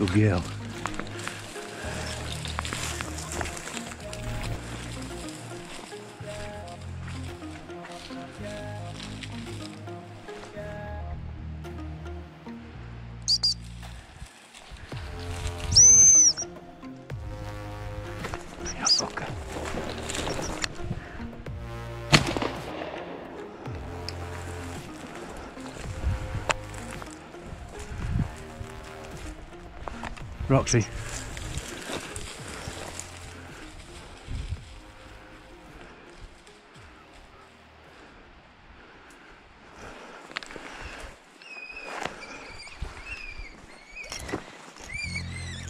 O Gale. Roxy.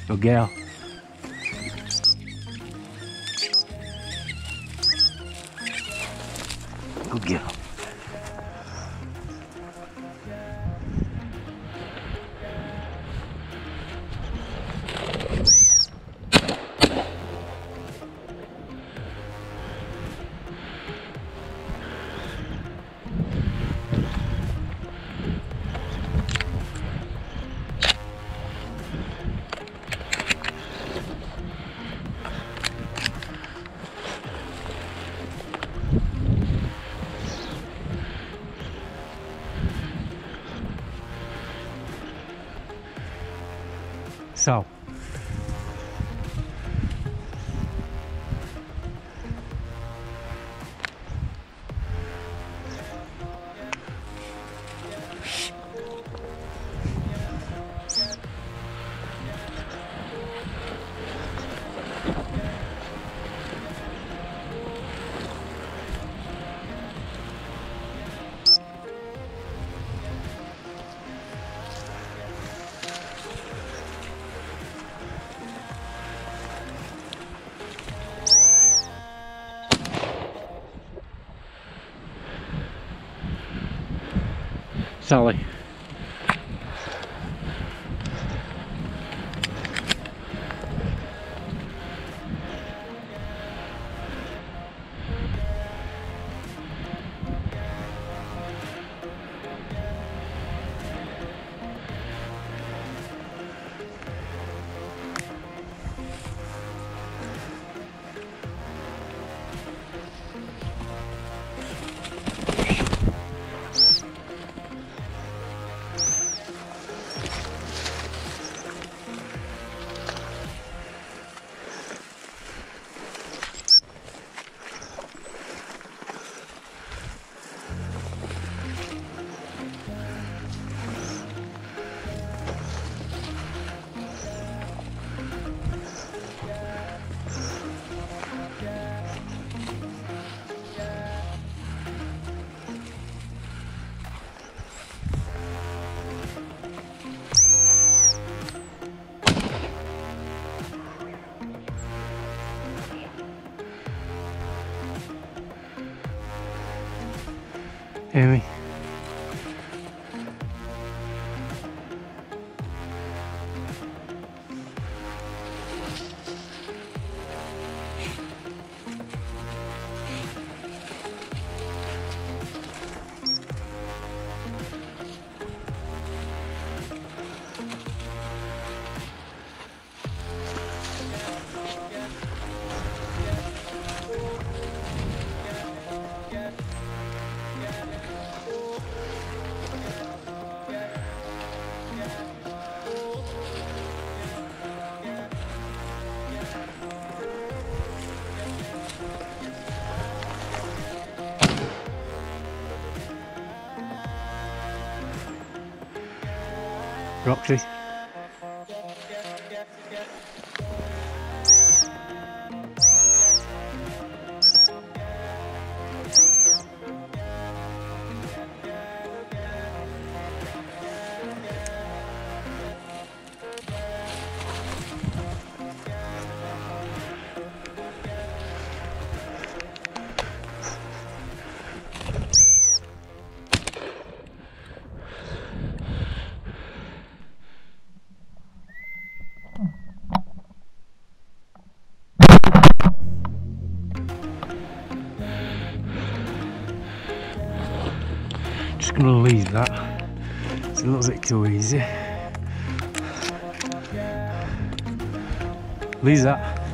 Good girl. So. Sally. Amy. Roxy. I'm gonna leave that. It's a little bit too easy. Leave that.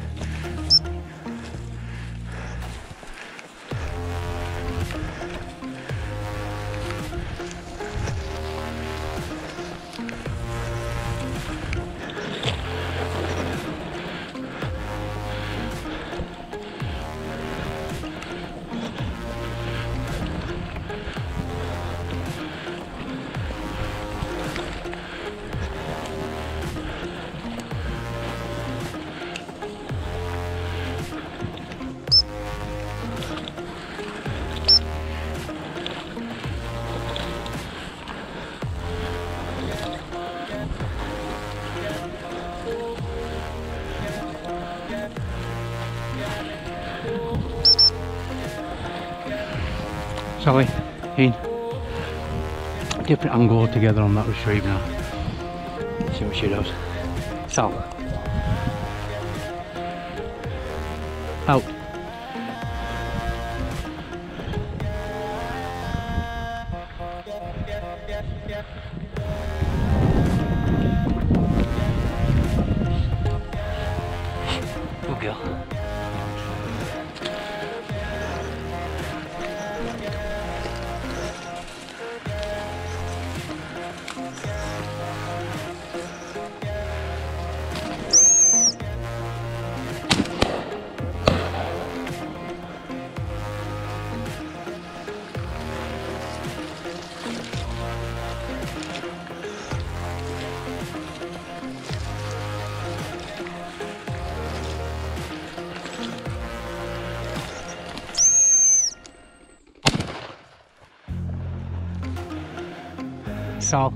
Sally, Ian. Different angle together on that retrieve now. See what she does. Sal. Out. So